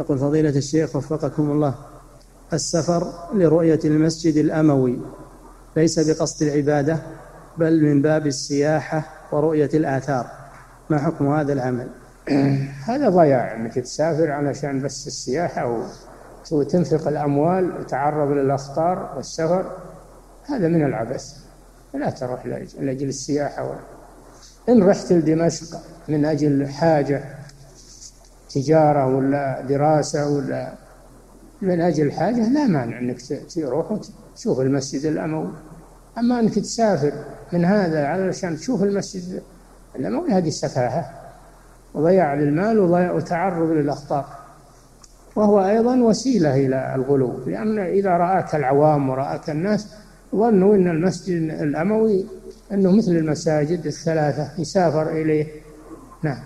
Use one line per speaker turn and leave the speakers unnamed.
يقول فضيلة الشيخ وفقكم الله. السفر لرؤية المسجد الأموي ليس بقصد العبادة بل من باب السياحة ورؤية الآثار. ما حكم هذا العمل؟
هذا ضياع أنك تسافر علشان بس السياحة وتنفق الأموال وتعرض للأخطار والسفر. هذا من العبث. لا تروح لأجل السياحة إن رحت لدمشق من أجل حاجة تجارة ولا دراسة ولا من أجل حاجة لا مانع أنك تروح وتشوف المسجد الأموي. أما أنك تسافر من هذا علشان تشوف المسجد الأموي هذه سفاهة. وضياع للمال وتعرض للأخطار وهو أيضا وسيلة إلى الغلو لأن إذا رآك العوام ورآك الناس ظنوا أن المسجد الأموي أنه مثل المساجد الثلاثة يسافر إليه. نعم.